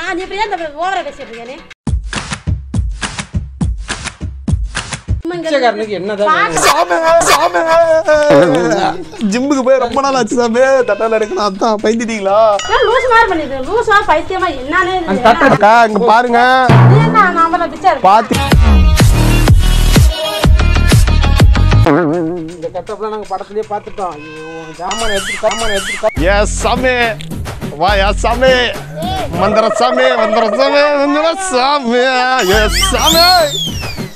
நான் இப்படியே இந்த ஓவரா பேசிட்டு இருக்கேனே. ஜிம்முக்கு போய் ரொம்ப நாள் ஆச்சு சாமி தட்டால எடுக்கணும் அதான். தட்டை அக்கா இங்க பாருங்க பாத்தி இந்த கட்டப்லாம் நாங்க படத்துலயே பார்த்துட்டோம். ஜாமான் எடுத்துட்டு சாமான் எடுத்துட்டு எஸ் சாமி. வா எஸ் சாமி. மந்திர சாமி மந்திர சாமி மந்திர சாமி. எஸ் சாமி.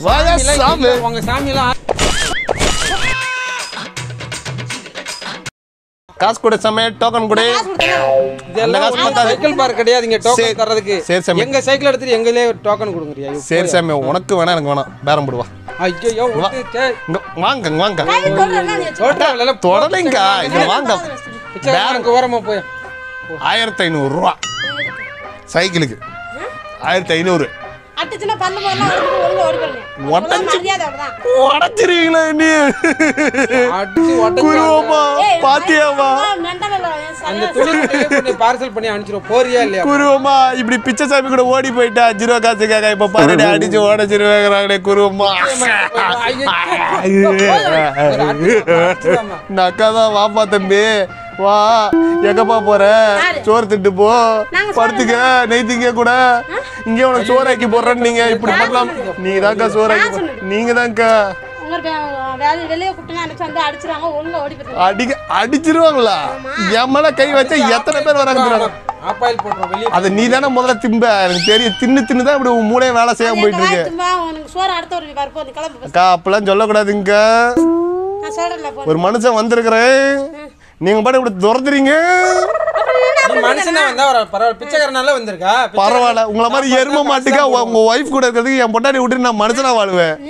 வா சாமி. உங்க சாமியெல்லாம் காசு கொடு சாமி. டோக்கன் கொடு. இதெல்லாம். சைக்கிள் பார்க் கிடையாதுங்க. டோக்கன் தர்றதுக்கு. சரி, சாமி. எங்க சைக்கிள் எடுத்துட்டு எங்களே டோக்கன் கொடுங்கறியா? சரி சாமி. உனக்கு வேணா எனக்கு வேணாம். பேரம் போடுவா. ஐயோ வாங்க வாங்க. தொடலைங்க. இங்க வாங்க. பிச்சைக்காரனுக்கு ஓரமா போய். ஆயிரத்தி ஐநூறு ரூபா. சைக்கிளுக்கு. ஆயிரத்தி ஐநூறு. பல்லு ஒழுங்கா உடச்சிருவீங்களா நீ குருவமா பாத்தியாமா அந்த சரி- துணி பார்சல் பண்ணி அனுப்பிச்சிரும் போறியா இல்லையா குருவமா இப்படி பிச்சை சாமி கூட ஓடி போயிட்டா அஞ்சு ரூபா காசு கேட்க இப்ப பாருடி அடிச்சு உடச்சிருவாங்களே குருவமா நக்கா தான் வாப்பா தம்பி வா. எங்கப்பா போற? சோறு திட்டு போ. படுத்துக்க நெய் திங்க கூட. இங்க உனக்கு சோறாக்கி போடுறேன்னு நீங்க இப்படி பண்ணலாம். நீங்க தான்க்கா சோறாக்கி. நீங்க தான்க்கா. அடிச்சிருவாங்களா? என் மேல கை வச்சா எத்தனை பேர் வராங்க அதை நீ தானே முதல்ல திம்ப. எனக்கு தெரியும். தின்னு தின்னு தான் இப்படி உன் மூளையை வேலை செய்யாம போயிட்டு இருக்கு. அக்கா அப்பெல்லாம் சொல்லக்கூடாதுங்க ஒரு மனுஷன் வந்திருக்கிறேன் நீங்க பாட்டு இப்படி துரத்துறீங்க? பரவாயில்ல. பிச்சைக்காரனால வந்திருக்கா? பரவாயில்ல. உங்கள மாதிரி எரும மாட்டுக்கா உங்க ஒய்ஃப் கூட இருக்கிறதுக்கு என் பொண்டாட்டி விட்டு நான் மனுஷனா வாழுவேன்.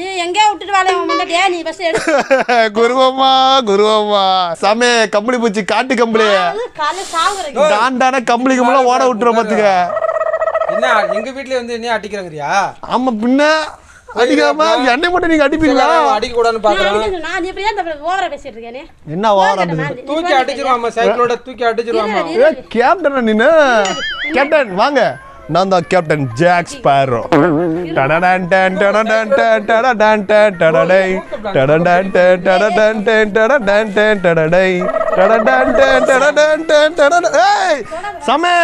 குருவம்மா குருவம்மா. சமே கம்பளி பூச்சி காட்டு கம்பளி. காண்டான கம்பளி கம்பளம் ஓட விட்டுற பாத்துக்க. என்ன எங்க வீட்லயே வந்து என்ன அடிக்கிறாங்கறியா? ஆமா பின்ன அடிக்காம என்னை மட்டும் நீங்க அடிப்பீங்களா? அடிக்க கூடாதுன்னு பாக்குறேன் நான் இப்படியே இந்த ஓவரா பேசிட்டு இருக்கேனே? என்ன வாரம் தூக்கி அடிச்சிருவாமா சைக்கிளோட தூக்கி அடிச்சிருவாமா ஏ கேப்டன் நீனு? கேப்டன் வாங்க. நான் தான் கேப்டன் ஜாக் ஸ்பேரோ டடடன் டன் டடடன் டன் டடடன் டன் டடடை டடடன் டன் டடடன் டன் டடடன் டன் டடடை டடடன் டன் டடடன் டன் டடட ஏய் சமே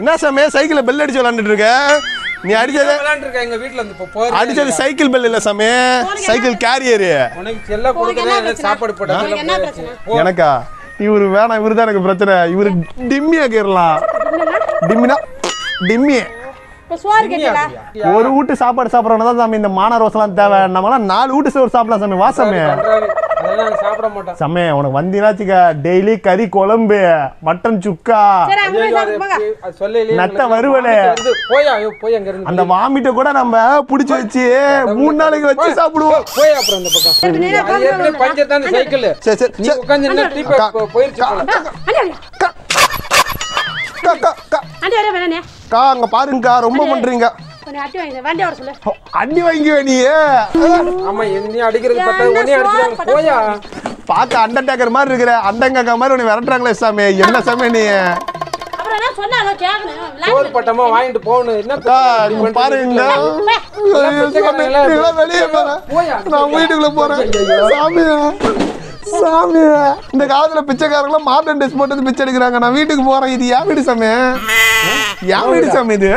என்ன சமே? சைக்கிள்ல பெல் அடிச்சு விளையாண்டுட்டு இருக்க. நீ அடிச்சது எங்க வீட்ல வந்து இப்போ அடிச்சது சைக்கிள் பெல் இல்ல சமே. சைக்கிள் கேரியரு உனக்கு செல்ல கொடுக்கறேன் சாப்பாடு போட்டா உனக்கு என்ன பிரச்சனை? எனக்கா? இவரு வேணாம் இவரு தான் எனக்கு பிரச்சனை. இவரு டிம்மி ஆக்கிடலாம் டிம்மினா? டிம்மி. ஒரு வீட்டு சாப்பாடு சாப்பிட்றவங்க தான் சாமி இந்த மான ரோஸ்லாம் தேவை. நம்மளாம் நாலு வீட்டு சோறு சாப்பிடலாம் சாமி. வா சாமி. கன்றாவி. அதெல்லாம் நாங்க சாப்பிட மாட்டோம் சாமி உனக்கு வந்தீங்கன்னாச்சுக்க டெய்லி கறி குழம்பு மட்டன் சுக்கா. போய். போயா அங்க இருந்து அந்த வாமிட்ட கூட நம்ம புடிச்சு வச்சு மூணு நாளைக்கு வச்சு சாப்பிடுவோம். போய் அப்புறம் இந்த பக்கம். சரி, சைக்கிள் சரி சரி. நீ சரி. உட்காந்து என்ன டீ அக்கா. போயிருச்சு கா, கா, கா. அண்ணே வரே வேணே கா அங்க பாருங்கக்கா ரொம்ப பண்றீங்க. வாங்கி அடி வாங்கிவே நீ. ஆமா நீ அடிக்கிறது பார்த்தா உடனே அடிக்கிறாங்க போயா? பார்க்க அண்டர்டேக்கர் மாதிரி இருக்கிற அண்டங்காக்கா மாதிரி உன்னை விரட்டுறாங்களே சாமி. என்ன சாமி நீ? என்ன சோறு பட்டமா வாங்கிட்டு போகணும். என்ன பாருங்க. வெளியே. போயா. நான் வீட்டுக்குள்ள போறேன். சாமி சாமி இந்த காலத்துல பிச்சைக்காரங்களாம் மாடர்ன் ட்ரெஸ் போட்டு வந்து பிச்சை எடுக்கிறாங்க நான் வீட்டுக்கு போறேன் இது என் வீடு சாமி என் வீடு சாமி இது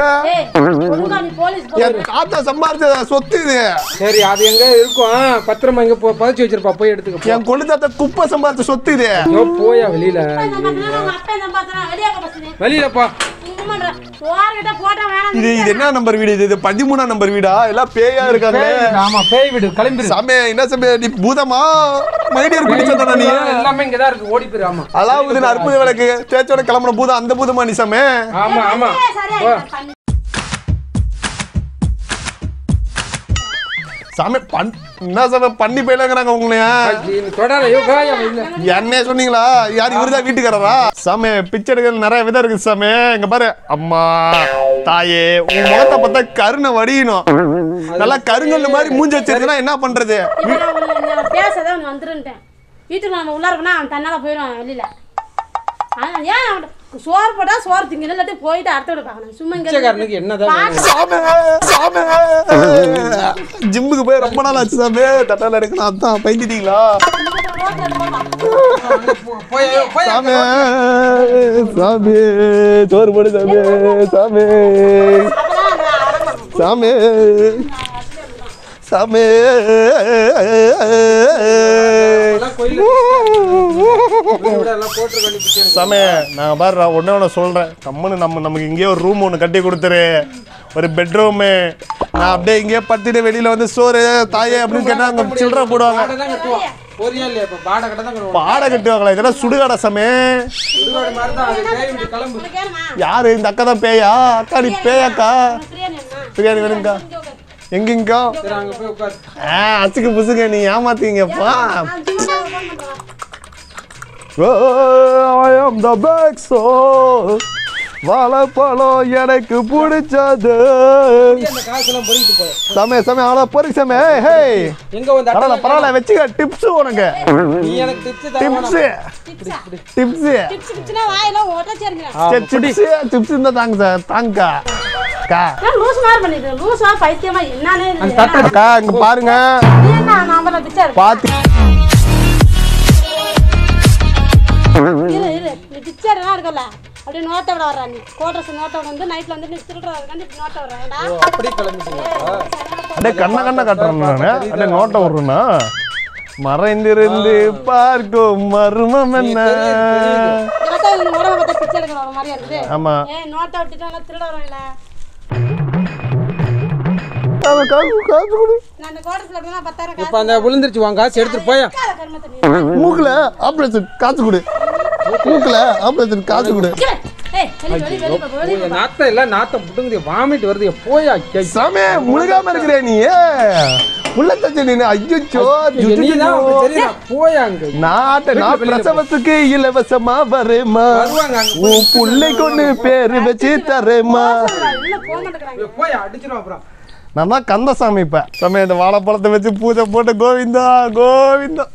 என் தாத்தா சம்பாரிச்ச சொத்து இது சரி அது எங்க இருக்கும் பத்திரமா இங்க போ- புதைச்சு வச்சிருப்பா போய் எடுத்துக்க. என் கொள்ளு தாத்தா குப்பை சம்பாரிச்ச சொத்து இது போயா வெளியில அப்பா இது இது என்ன நம்பர் வீடு இது? இது பதிமூணாம் நம்பர் வீடா? எல்லாம் பேயா இருக்காங்க ஆமா பேய் விடு. கிளம்பிரு. சாமி என்ன சாமி? நீ பூதமா? மைடியர் குடிச்சதானா நீ? எல்லாமே இங்கதான் இருக்கு. ஓடி போயிரு. ஆமா. அலாவுதீன் அற்புத விளக்கு. தேச்சோட கிளம்புன பூதம் அந்த பூதமா நீ சாமி? ஆமா ஆமா. சாமி பண் என்ன சாமி பண்ணி போயிலங்கிறாங்க உங்களையா? என்ன சொன்னீங்களா? யார் இவருதான் வீட்டுக்காரரா? சாமி பிச்சை எடுக்கிறது நிறைய விதம் இருக்கு சாமி. இங்க பாரு. அம்மா தாயே உன் முகத்தை பார்த்தா கருணை வடியணும். நல்லா கருங்கல் மாதிரி மூஞ்சி வச்சிருந்தா என்ன பண்றது? இப்ப பேசதான் வந்துருன்ட்டேன். வீட்டுக்கு நம்ம உள்ளார போனால் அவன் தன்னால போயிடும் வெளியில. ஏன் அவன் சோறு போட்டால் சோறு திங்கணும் இல்லாட்டி போயிட்டு அடுத்த விட பார்க்கணும். சும்மா இங்கே என்னதான் வேணும்? சாமி சாமி ஜிம்முக்கு போய் ரொம்ப நாள் ஆச்சு சாமி. தட்டால எடுக்கணும் அதான். பயந்துட்டீங்களா? போ- போய் போய் சாமி சாமி சோறு போடு சாமி சாமி. சாமி. சாமி சாமி நான் பாரு ஒன்றே ஒன்று சொல்கிறேன் கம்முன்னு நம்ம நமக்கு இங்கேயே ஒரு ரூம் ஒன்று கட்டி கொடுத்துரு. ஒரு பெட்ரூமு நான் அப்படியே இங்கேயே படுத்துட்டு வெளியில் வந்து சோறு தாயே அப்படின்னு கேட்டால் அங்கே சில்லறை போடுவாங்க. பாடை கட்டுவாங்களா? இதெல்லாம் சுடுகாடை சாமி யாரு? இந்த அக்கா தான் பேயா? அக்கா நீ பேயாக்கா? பிரியாணி வேணுங்கக்கா ஆ அச்சுக்கு புசுங்க நீ ஏமாத்தீங்கப்பா. I am the big soul. வாழைப்பழம் எனக்கு பிடிச்சது. அந்த காசெல்லாம் பொறிக்கிட்டு போய் சமே சமே அவ்வளோ பொறுக்கு சமே ஹே எங்க வந்து பரவாயில்ல பரவாயில்ல வச்சுக்க டிப்ஸ் உனக்கு. நீ எனக்கு டிப்ஸ் டிப்ஸ் டிப்ஸா? இருந்தா தாங்க சார் தாங்கக்கா. பாருங்க. பாத்து இருக்குல்ல அப்படியே நோட்டை விட வர்றா நீ. கோட்ரஸ் நோட்டை விட வந்து நைட்ல வந்து நீ திருடுற நோட்டை விடுறா ஓ, அப்படி கிளம்பிட்டீங்களா? அப்படியே கண்ண கண்ண கட்டுறேன் நானு அப்படியே நோட்டை விடுறேன்னா மறைந்திருந்து பார்க்கும் மர்மம் என்ன? ஆமா. நோட்டை விட்டுட்டு திருட வரல விழுந்துருச்சு வாங்க காசு எடுத்துட்டு போயா? மூக்குல ஆபரேஷன் காசு கொடு. மூக்குல ஆபரேஷன் காசு கொடு. நாத்தம் இல்ல நாத்தம் புட்டுங்குது வாமிட் வருது போயா சாமே முழுகாம இருக்கிறே நீ உள்ள தச்சு நீ ஐயோ நீ தான் அப்படி தெரியுதா? போயா அங்க. நாட்ட நான் பிரசவத்துக்கு இலவசமா அங்க உன் புள்ளை கொண்டு பேரு வச்சு மாட்டேங்கிறாங்க. போய் அடிச்சிரும் அப்புறம். நான் தான் கந்தசாமி இப்ப. சாமி இந்த வாழைப்பழத்தை வச்சு பூஜை போட்டு கோவிந்தா கோவிந்தா.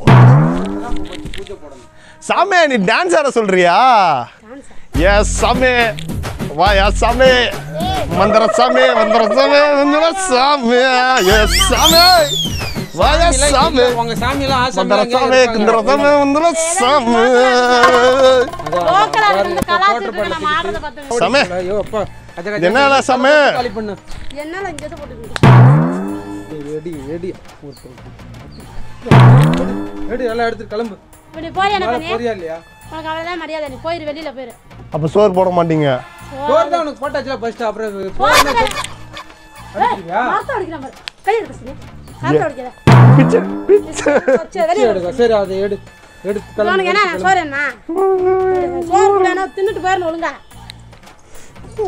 சாமி நீ டான்ஸ் ஆட சொல்றியா? எஸ் சாமி. வா எஸ் சாமி. மந்திர சாமி மந்திர சாமி மந்திர சாமி. எஸ் சாமி. வா எஸ் சாமி. உங்க சாமி எல்லாம் ஆசாமி மந்திர சாமி குந்திர சாமி மந்திர சாமி. லோக்கலா இருந்து கலாச்சிட்டு நம்ம ஆடுறத பார்த்து சாமி ஐயோ அப்பா. கஜ கஜ இது என்னடா சாமி? என்னால இங்க எது போட்டுருக்கு ஏய், எடி எடி. எடி. எல்லாம் எடுத்து கிளம்பு. போறியா இல்லையா? உனக்கு அவ்வளவுதான் மரியாதை. நீ போயிரு வெளியில போயிரு. அப்ப சோறு போட மாட்டீங்க. டோர் தான் உனக்கு போட்டாச்சுல ஃபர்ஸ்ட் அப்புறம் மரத்தை அடிக்கிறான் பாரு. கை எடுக்க மரத்தை சரி வெளியே எடுக்க. சரி அதை எடு. எடுத்து உனக்கு என்ன சோறு என்ன? சோறு கூட தின்னுட்டு போயிடணும் ஒழுங்கா.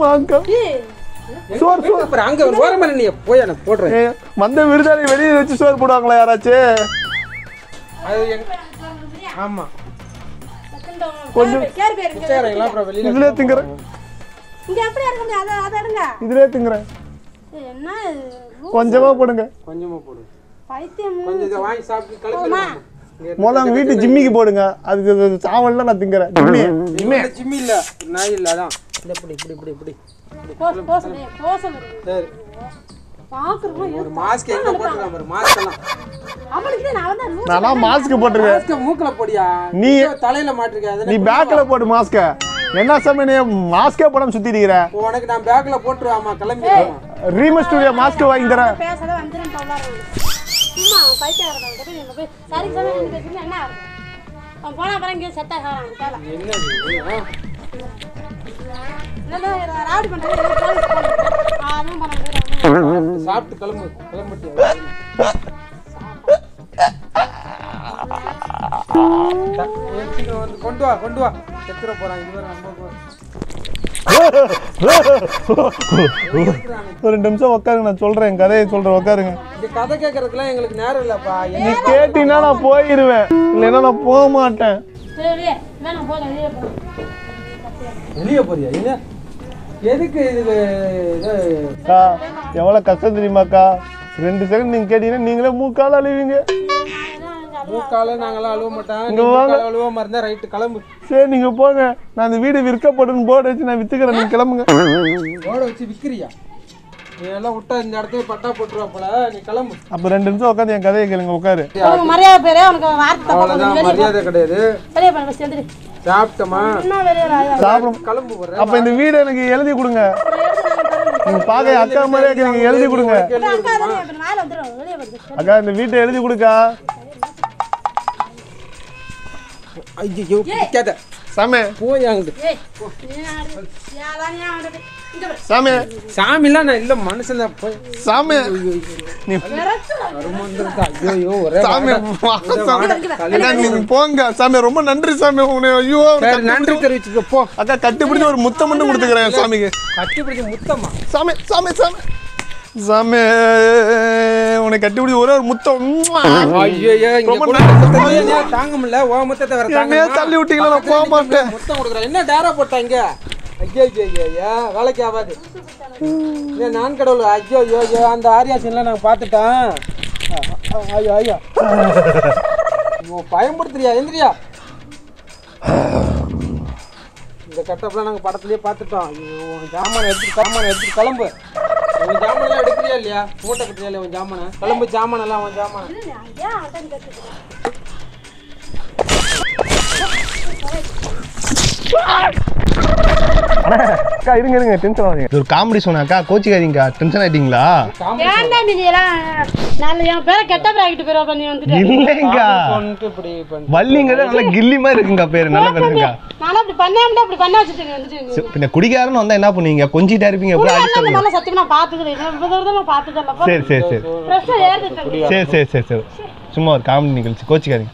வாங்க. சோறு சோறு. அப்புறம் அங்க ஒரு ஓரமா நீ போய் எனக்கு போடுறேன். வந்த விருதாளி வெளியே வச்சு சோறு போடுவாங்களா யாராச்சும்? அது எங்க ஆமா. கொஞ்சம் இதுலயே திங்குறேன். இங்க முடியாது அதை எடுங்க. திங்குறேன். என்ன? கொஞ்சமா போடுங்க. கொஞ்சமா போடு. பைத்தியம் கொஞ்சம் இதை வாங்கி சாப்பிட்டு கிளம்பி முதல்ல அவங்க வீட்டு ஜிம்மிக்கு போடுங்க. அதுக்கு சாவல்ல நான் திங்குறேன். ஜிம்மி. ஜிம்மி ஜிம்மி இல்ல. நாய் இல்ல அதான். இப்படி இப்படி இப்படி இப்படி சரி. பாக்குறோம் ஒரு மாஸ்க் எங்க போட்டுருக்கான் பாரு மாஸ்க் எல்லாம். நான் வந்து லூஸ் நானா மாஸ்க் போட்டிருக்கேன். மாஸ்க் மூக்குல போடியா? நீ தலையில மாட்டிருக்க. நீ பேக்ல போடு மாஸ்க என்ன சாமி நீ மாஸ்கே போடாம சுத்தி இருக்கிற? உனக்கு நான் பேக்ல போட்டுருவாமா கிளம்பி ரீம ஸ்டுடியோ மாஸ்க் வாங்கி தரேன். பேசாத வந்துரும் உள்ளார சும்மா அவன் பைத்தியம் கிட்ட போய் நம்ம போய் சரி சரி நீ பேசுனா என்ன ஆகும்? அவன் போனா அப்புறம் இங்கே செட் ஆகிறான் கேள. என்ன இல்லை ராவடி பண்ணுறது போலீஸ் போன் அதுவும் பண்ண சாப்பிட்டு கிளம்பு வந்து கொண்டு வா கொண்டு வா. செத்துற போறான் இது வேற நம்ம ஒரு ரெண்டு நிமிஷம் உட்காருங்க நான் சொல்றேன் என் கதையை சொல்றேன் உட்காருங்க இந்த கதை கேட்கறதுக்குலாம் எங்களுக்கு நேரம் இல்லப்பா. நீ கேட்டீங்கன்னா நான் போயிருவேன். இல்லைன்னா நான் போக மாட்டேன். வெளியே. போறியா? எதுக்கு இது? எவ்வளோ கஷ்டம் தெரியுமாக்கா? ரெண்டு செகண்ட் நீங்கள் கேட்டீங்கன்னா நீங்களே மூக்கால் அழுவீங்க. மூக்கால நாங்களாம் அழுவ மாட்டோம். இங்க வாங்க. மூக்கால அழுவாம இருந்தா ரைட்டு கிளம்பு. சரி நீங்க போங்க. நான் இந்த வீடு விற்கப்படுன்னு போர்டு வச்சு நான் வித்துக்கிறேன். நீங்க கிளம்புங்க. ஓட வச்சு விக்கிறியா? நீ எல்லாம் விட்டா இந்த இடத்துல பட்டா போட்டுருவா போல. நீ கிளம்பு. அப்ப ரெண்டு நிமிஷம் உட்காந்து என் கதையை கேளுங்க உட்காரு. மரியாதை பேரே உனக்கு வார்த்தை. அவ்வளவுதான். மரியாதை கிடையாது. சாப்பிட்டோமா. சாப்பிடும். கிளம்பு அப்ப இந்த வீடு எனக்கு எழுதி கொடுங்க. நீங்க பாக்க அக்கா மாதிரியே இருக்கு, நீங்க எழுதி கொடுங்க. அக்கா இந்த வீட்டை எழுதி கொடுக்கா. ஐயோ பிடிக்காத. சாமி. போய் அங்கிட்டு. சாமி. சாமிலாம் நான் இல்ல மனுஷன் தான். போய். சாமி. போங்க சாமி ரொம்ப நன்றி சாமி ஐயோ நன்றி தெரிவிச்சுக்க போ. அக்கா கட்டி பிடிச்சி ஒரு முத்தம் மட்டும் கொடுத்துக்கிறேன் சாமிக்கு. கட்டி பிடிச்சி முத்தம்மா சாமி சாமி சாமி. சாமி உன்னை கட்டி பிடிச்சி ஒரே ஒரு முத்தம். தாங்க முடியல. ஓ முத்தத்தை வேற தாங்க என்னையே தள்ளி விட்டீங்களா நான் போக மாட்டேன். முத்தம் கொடுக்குறேன் என்ன டேரா போட்டாங்க ஐயோ ஐயோ ஐயோ ஐயா வேலைக்கு ஆகாது. ஏன் நான் கடவுள் ஐயோ ஐயோ ஐயோ அந்த ஆரியா சீன்லாம் நாங்கள் பார்த்துட்டோம் ஐயோ ஐயோ. ஐயோ பயன்படுத்துறியா எந்திரியா. இந்த கட்டப்லாம் நாங்கள் படத்துலயே பார்த்துட்டோம். ஐயோ உன் ஜாமான் எடுத்துட்டு ஜாமான் எடுத்துட்டு கிளம்பு. உன் ஜாமான்லாம் எடுக்கிறியா இல்லையா? மூட்டை கட்டுறியா இல்லையா உன் ஜாமானை? கிளம்பு ஜாமான். எல்லாம் உன் ஜாமான் கத்துக்கிற? அக்கா இருங்க இருங்க டென்ஷன் ஆகாதீங்க. ஒரு காமெடி சொன்னாக்கா கோச்சிக்காதீங்கக்கா டென்ஷன் ஆயிட்டீங்களா? ஏன்டா என் பேரை கெட்ட பேர் ஆகிட்டு வந்துட்டு. இல்லைங்கக்கா வள்ளிங்கிறது நல்ல கில்லி மாதிரி இருக்குங்க பேரு. நல்ல பேர் இருக்குங்க நானும் அப்படி பண்ணாமட்டா அப்படி பண்ண வச்சுட்டு நீ வந்துட்டு சரி, பின்ன குடிக்காரன்னு வந்தா என்ன பண்ணுவீங்க? கொஞ்சிட்டா இருப்பீங்க அந்த அடிச்சு மாதிரிலாம் சத்தியமா நான் பார்த்தது இல்லை இப்போ தூரமா பார்த்தது இல்லப்பா சரி சரி சரி. சரி சரி சரி சரி. சும்மா ஒரு காமெடி நிகழ்ச்சி. கோச்சிக்காதீங்க.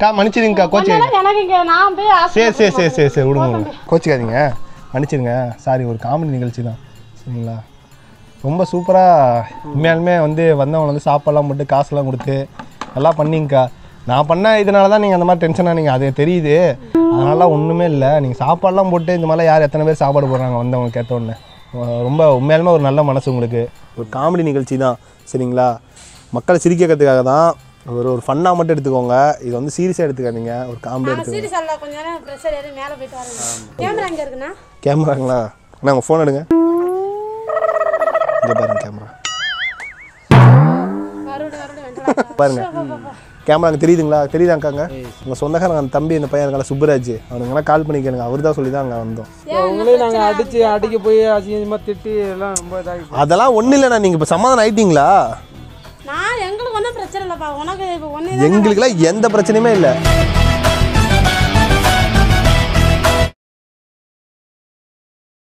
கா மன்னிச்சிடுங்கக்கா கோச்சிக்காதீங்க. நான் சரி சரி சரி சரி சரி விடுங்க விடுங்க. கோச்சிக்காதீங்க. மன்னிச்சிடுங்க. சாரி ஒரு காமெடி நிகழ்ச்சி தான் சரிங்களா? ரொம்ப சூப்பராக உண்மையாலுமே வந்து வந்தவங்க வந்து சாப்பாடெல்லாம் போட்டு காசுலாம் கொடுத்து நல்லா பண்ணிங்கக்கா. நான் பண்ண இதனால தான் நீங்கள் அந்த மாதிரி டென்ஷனாக நீங்கள் அது தெரியுது. அதனால ஒன்றுமே இல்லை. நீங்கள் சாப்பாடுலாம் போட்டு இந்த மாதிரிலாம் யார் எத்தனை பேர் சாப்பாடு போடுறாங்க வந்தவங்க கேட்டோன்னே ரொம்ப உண்மையாலுமே ஒரு நல்ல மனசு உங்களுக்கு. ஒரு காமெடி நிகழ்ச்சி தான் சரிங்களா? மக்களை சிரிக்கிறதுக்காக தான் ஒரு ஒரு ஃபன்னாக மட்டும் எடுத்துக்கோங்க. இது வந்து சீரியஸாக எடுத்துக்காதீங்க. ஒரு காமெடி எடுத்துக்கோங்க. சீரியஸ் அல்ல கொஞ்ச நேரம் ப்ரெஷர் ஏறி மேலே போயிட்டு வரேன். கேமரா எங்க இருக்குண்ணா? கேமராங்களா? அண்ணா உங்கள் ஃபோன் எடுங்க. இங்கே பாருங்க கேமரா பாருங்க. கேமரா அங்கே தெரியுதுங்களா? தெரியுதாங்காங்க உங்கள் சொந்தக்காரங்க அந்த தம்பி இந்த பையன் இருக்காங்க சுப்பராஜ். அவனுங்கெல்லாம் கால் பண்ணி கேளுங்க அவர் தான் சொல்லி தான் அங்கே வந்தோம். உங்களே நாங்கள் அடிச்சு அடிக்க போய் அசிங்கமாக திட்டி எல்லாம் ரொம்ப இதாகி அதெல்லாம் ஒன்றும் இல்லைண்ணா. நீங்கள் இப்போ சமாதானம் ஆயிட்டீங்களா? நான் எங்களுக்கு ஒன்றும் பிரச்சனை இல்லைப்பா. உனக்கு இப்போ ஒன்றே எங்களுக்கெல்லாம் எந்த பிரச்சனையுமே இல்லை.